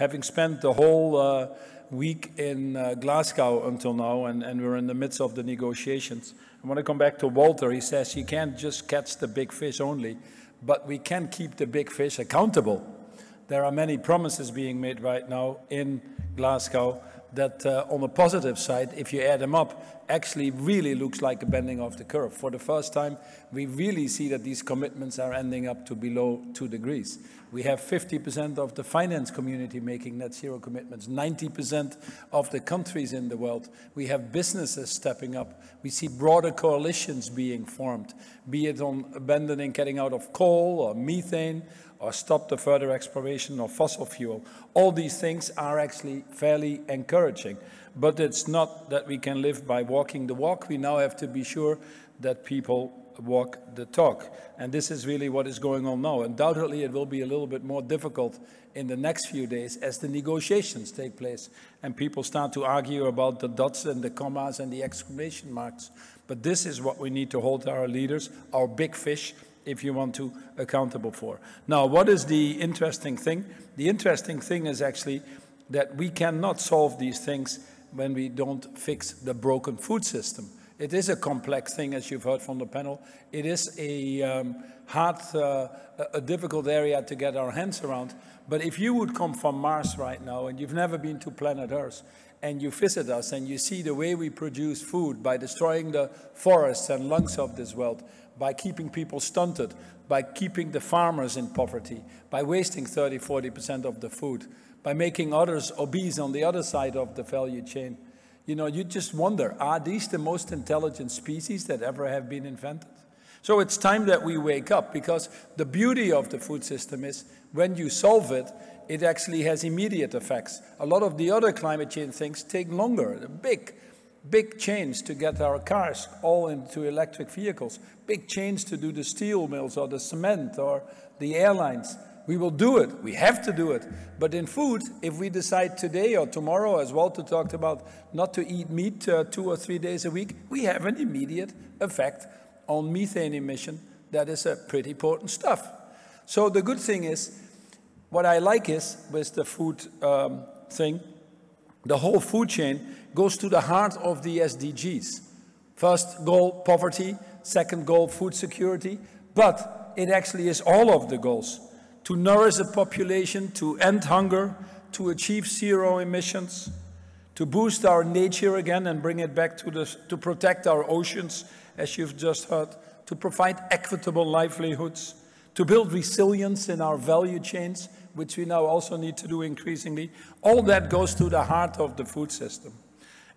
having spent the whole uh, week in uh, Glasgow until now, and, and we're in the midst of the negotiations. I want to come back to Walter. He says you can't just catch the big fish only, but we can keep the big fish accountable. There are many promises being made right now in Glasgow that uh, on the positive side, if you add them up, actually really looks like a bending of the curve. For the first time, we really see that these commitments are ending up to below 2 degrees. We have 50% of the finance community making net zero commitments, 90% of the countries in the world. We have businesses stepping up. We see broader coalitions being formed, be it on abandoning getting out of coal or methane or stop the further exploration of fossil fuel. All these things are actually fairly encouraging. But it's not that we can live by walking the walk. We now have to be sure that people walk the talk. And this is really what is going on now. Undoubtedly, it will be a little bit more difficult in the next few days as the negotiations take place and people start to argue about the dots and the commas and the exclamation marks. But this is what we need to hold our leaders, our big fish, if you want to, accountable for. Now, what is the interesting thing? The interesting thing is actually that we cannot solve these things when we don't fix the broken food system. It is a complex thing, as you've heard from the panel. It is a um, hard, uh, a difficult area to get our hands around. But if you would come from Mars right now and you've never been to planet Earth, and you visit us and you see the way we produce food by destroying the forests and lungs of this world, by keeping people stunted, by keeping the farmers in poverty, by wasting 30, 40% of the food, by making others obese on the other side of the value chain. You know, you just wonder, are these the most intelligent species that ever have been invented? So it's time that we wake up because the beauty of the food system is when you solve it, it actually has immediate effects. A lot of the other climate change things take longer, big, big change to get our cars all into electric vehicles, big change to do the steel mills or the cement or the airlines. We will do it. We have to do it. But in food, if we decide today or tomorrow, as Walter talked about, not to eat meat uh, two or three days a week, we have an immediate effect on methane emission. That is a pretty important stuff. So the good thing is, what I like is, with the food um, thing, the whole food chain goes to the heart of the SDGs. First goal, poverty. Second goal, food security. But it actually is all of the goals. To nourish the population, to end hunger, to achieve zero emissions, to boost our nature again and bring it back to the, to protect our oceans, as you've just heard, to provide equitable livelihoods, to build resilience in our value chains, which we now also need to do increasingly. All that goes to the heart of the food system.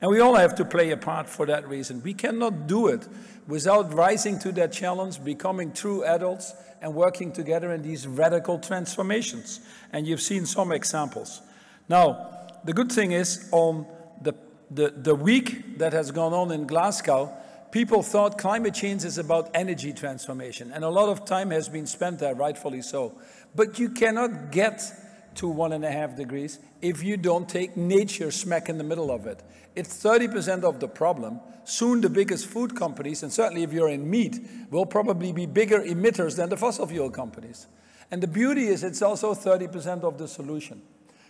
And we all have to play a part for that reason. We cannot do it without rising to that challenge, becoming true adults, and working together in these radical transformations. And you've seen some examples. Now, the good thing is, on the, the, the week that has gone on in Glasgow, people thought climate change is about energy transformation. And a lot of time has been spent there, rightfully so. But you cannot get to one and a half degrees if you don't take nature smack in the middle of it. It's 30% of the problem. Soon the biggest food companies, and certainly if you're in meat, will probably be bigger emitters than the fossil fuel companies. And the beauty is it's also 30% of the solution.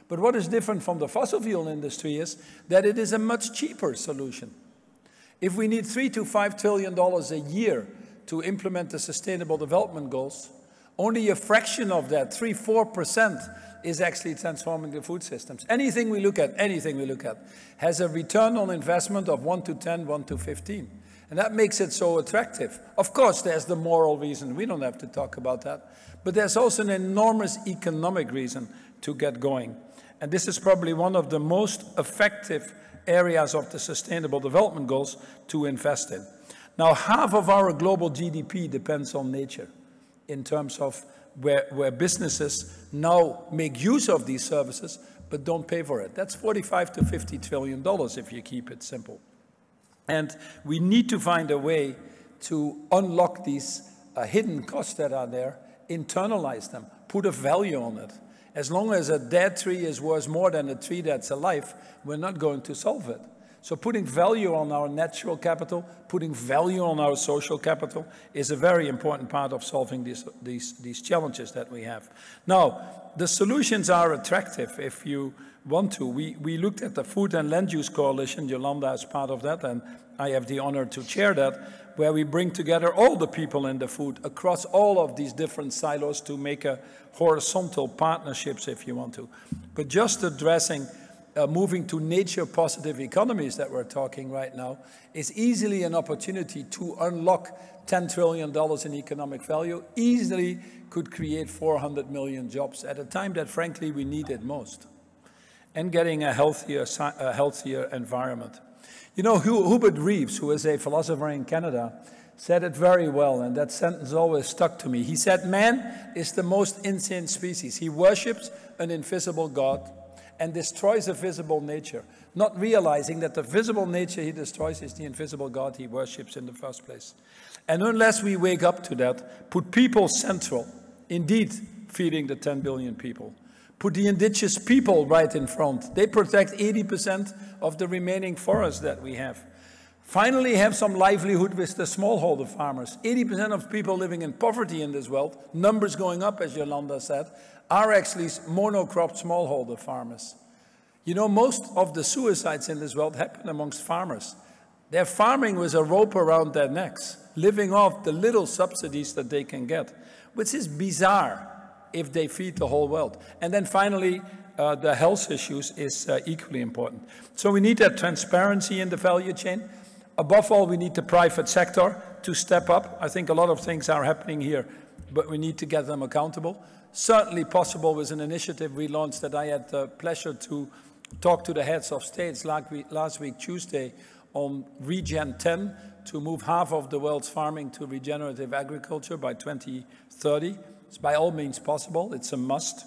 But what is different from the fossil fuel industry is that it is a much cheaper solution. If we need three to five trillion dollars a year to implement the sustainable development goals, only a fraction of that, three, four percent, is actually transforming the food systems. Anything we look at, anything we look at, has a return on investment of 1 to 10, 1 to 15. And that makes it so attractive. Of course, there's the moral reason. We don't have to talk about that. But there's also an enormous economic reason to get going. And this is probably one of the most effective areas of the Sustainable Development Goals to invest in. Now, half of our global GDP depends on nature in terms of where, where businesses now make use of these services but don't pay for it. That's 45 to 50 trillion dollars if you keep it simple. And we need to find a way to unlock these uh, hidden costs that are there, internalize them, put a value on it. As long as a dead tree is worth more than a tree that's alive, we're not going to solve it. So putting value on our natural capital, putting value on our social capital is a very important part of solving these, these, these challenges that we have. Now, the solutions are attractive if you want to. We, we looked at the Food and Land Use Coalition, Yolanda is part of that, and I have the honor to chair that, where we bring together all the people in the food across all of these different silos to make a horizontal partnerships, if you want to. But just addressing uh, moving to nature positive economies that we're talking right now is easily an opportunity to unlock $10 trillion in economic value, easily could create 400 million jobs at a time that frankly we need it most, and getting a healthier, a healthier environment. You know, Hubert Reeves, who is a philosopher in Canada, said it very well, and that sentence always stuck to me. He said, Man is the most insane species. He worships an invisible God and destroys a visible nature, not realizing that the visible nature he destroys is the invisible God he worships in the first place. And unless we wake up to that, put people central, indeed feeding the 10 billion people, put the indigenous people right in front. They protect 80% of the remaining forests that we have. Finally, have some livelihood with the smallholder farmers. 80% of people living in poverty in this world, numbers going up, as Yolanda said, are actually monocrop smallholder farmers. You know, most of the suicides in this world happen amongst farmers. They're farming with a rope around their necks, living off the little subsidies that they can get, which is bizarre if they feed the whole world. And then finally, uh, the health issues is uh, equally important. So we need that transparency in the value chain. Above all, we need the private sector to step up. I think a lot of things are happening here, but we need to get them accountable certainly possible with an initiative we launched that I had the pleasure to talk to the heads of states last week, last week Tuesday on Regen 10 to move half of the world's farming to regenerative agriculture by 2030. It's by all means possible. It's a must.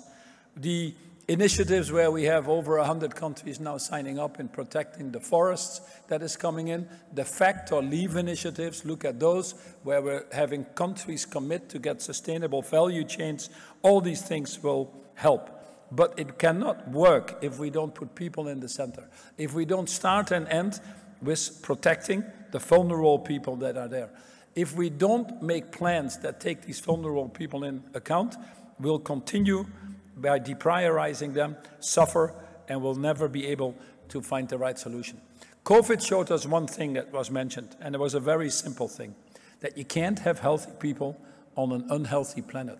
The initiatives where we have over 100 countries now signing up in protecting the forests that is coming in. The fact or leave initiatives, look at those where we're having countries commit to get sustainable value chains. All these things will help. But it cannot work if we don't put people in the center. If we don't start and end with protecting the vulnerable people that are there. If we don't make plans that take these vulnerable people in account, we'll continue by deprioritizing them, suffer, and will never be able to find the right solution. COVID showed us one thing that was mentioned, and it was a very simple thing, that you can't have healthy people on an unhealthy planet.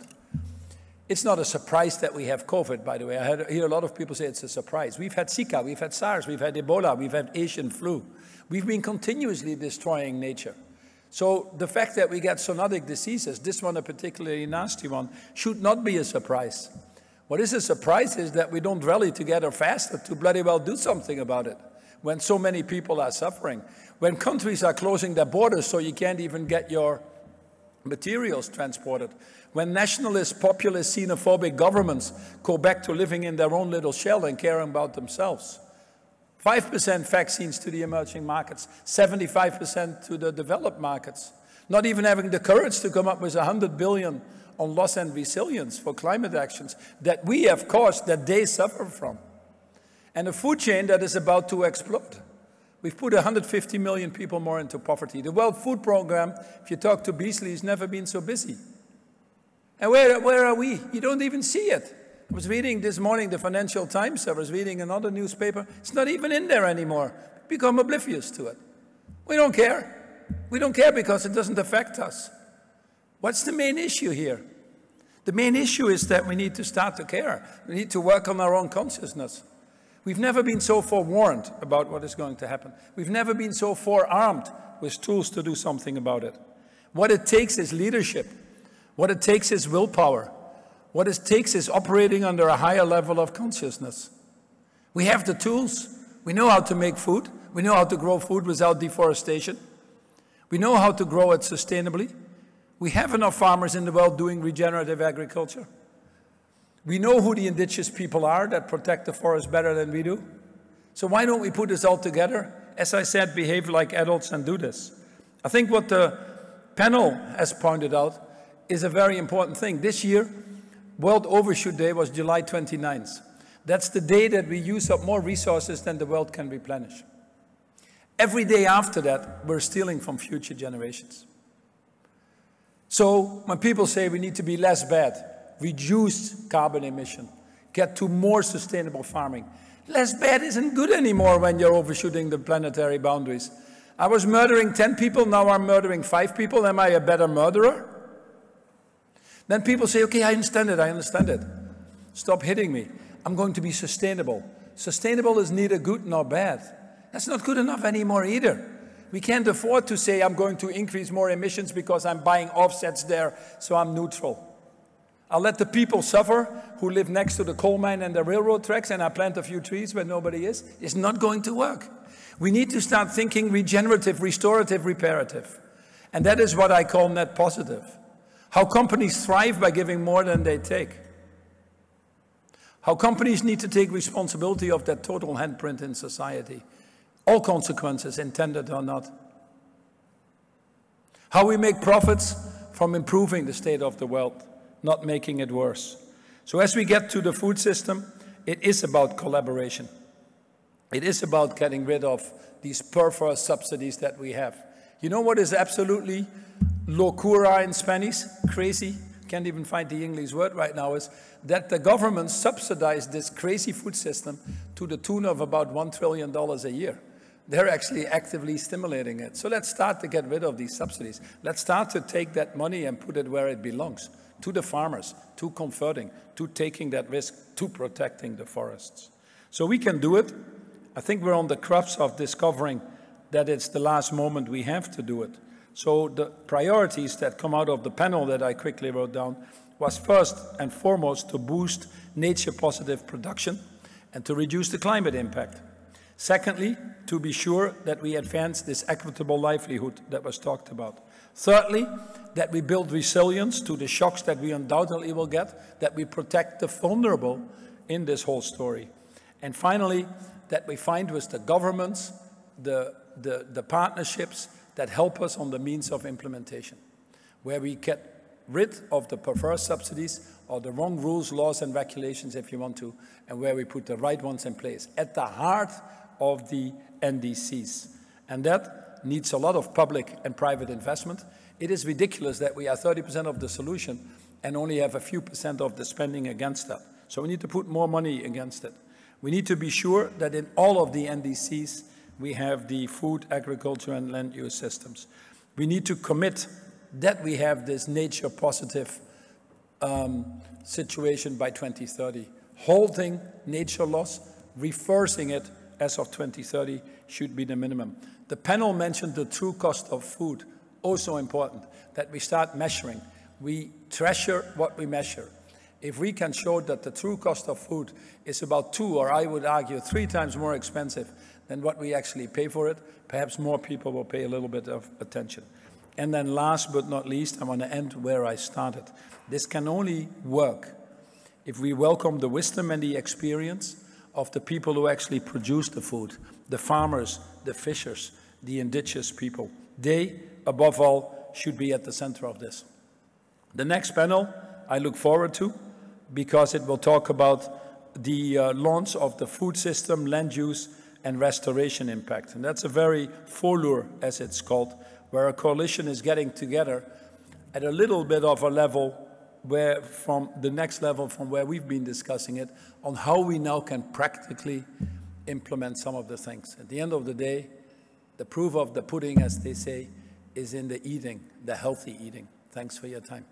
It's not a surprise that we have COVID, by the way. I hear a lot of people say it's a surprise. We've had Zika, we've had SARS, we've had Ebola, we've had Asian flu. We've been continuously destroying nature. So the fact that we get zoonotic diseases, this one a particularly nasty one, should not be a surprise. What is a surprise is that we don't rally together faster to bloody well do something about it when so many people are suffering. When countries are closing their borders so you can't even get your materials transported. When nationalist, populist, xenophobic governments go back to living in their own little shell and caring about themselves. 5% vaccines to the emerging markets, 75% to the developed markets. Not even having the courage to come up with 100 billion on loss and resilience for climate actions that we have caused that they suffer from. And a food chain that is about to explode. We've put 150 million people more into poverty. The World Food Programme, if you talk to Beasley, has never been so busy. And where, where are we? You don't even see it. I was reading this morning the Financial Times, I was reading another newspaper. It's not even in there anymore. Become oblivious to it. We don't care. We don't care because it doesn't affect us. What's the main issue here? The main issue is that we need to start to care. We need to work on our own consciousness. We've never been so forewarned about what is going to happen. We've never been so forearmed with tools to do something about it. What it takes is leadership. What it takes is willpower. What it takes is operating under a higher level of consciousness. We have the tools. We know how to make food. We know how to grow food without deforestation. We know how to grow it sustainably. We have enough farmers in the world doing regenerative agriculture. We know who the indigenous people are that protect the forest better than we do. So why don't we put this all together? As I said, behave like adults and do this. I think what the panel has pointed out is a very important thing. This year, World Overshoot Day was July 29th. That's the day that we use up more resources than the world can replenish. Every day after that, we're stealing from future generations. So when people say we need to be less bad, reduce carbon emission, get to more sustainable farming, less bad isn't good anymore when you're overshooting the planetary boundaries. I was murdering 10 people, now I'm murdering five people. Am I a better murderer? Then people say, okay, I understand it, I understand it. Stop hitting me. I'm going to be sustainable. Sustainable is neither good nor bad. That's not good enough anymore either. We can't afford to say I'm going to increase more emissions because I'm buying offsets there, so I'm neutral. I'll let the people suffer who live next to the coal mine and the railroad tracks and I plant a few trees where nobody is. It's not going to work. We need to start thinking regenerative, restorative, reparative. And that is what I call net positive. How companies thrive by giving more than they take. How companies need to take responsibility of that total handprint in society. All consequences, intended or not. How we make profits from improving the state of the world, not making it worse. So as we get to the food system, it is about collaboration. It is about getting rid of these perverse subsidies that we have. You know what is absolutely locura in Spanish? Crazy. Can't even find the English word right now. Is that the government subsidized this crazy food system to the tune of about $1 trillion a year. They're actually actively stimulating it. So let's start to get rid of these subsidies. Let's start to take that money and put it where it belongs to the farmers, to converting, to taking that risk, to protecting the forests. So we can do it. I think we're on the crux of discovering that it's the last moment we have to do it. So the priorities that come out of the panel that I quickly wrote down was first and foremost to boost nature-positive production and to reduce the climate impact. Secondly, to be sure that we advance this equitable livelihood that was talked about. Thirdly, that we build resilience to the shocks that we undoubtedly will get, that we protect the vulnerable in this whole story. And finally, that we find with the governments, the, the, the partnerships that help us on the means of implementation, where we get rid of the perverse subsidies or the wrong rules, laws, and regulations, if you want to, and where we put the right ones in place at the heart of the NDCs. And that needs a lot of public and private investment. It is ridiculous that we are 30% of the solution and only have a few percent of the spending against that. So we need to put more money against it. We need to be sure that in all of the NDCs, we have the food, agriculture, and land use systems. We need to commit that we have this nature positive um, situation by 2030. Halting nature loss, reversing it as of 2030 should be the minimum. The panel mentioned the true cost of food, also important, that we start measuring. We treasure what we measure. If we can show that the true cost of food is about two, or I would argue three times more expensive than what we actually pay for it, perhaps more people will pay a little bit of attention. And then last but not least, I want to end where I started. This can only work if we welcome the wisdom and the experience of the people who actually produce the food, the farmers, the fishers, the indigenous people. They, above all, should be at the center of this. The next panel I look forward to because it will talk about the uh, launch of the food system, land use, and restoration impact. And that's a very FOLUR, as it's called, where a coalition is getting together at a little bit of a level where from the next level from where we've been discussing it on how we now can practically implement some of the things. At the end of the day, the proof of the pudding, as they say, is in the eating, the healthy eating. Thanks for your time.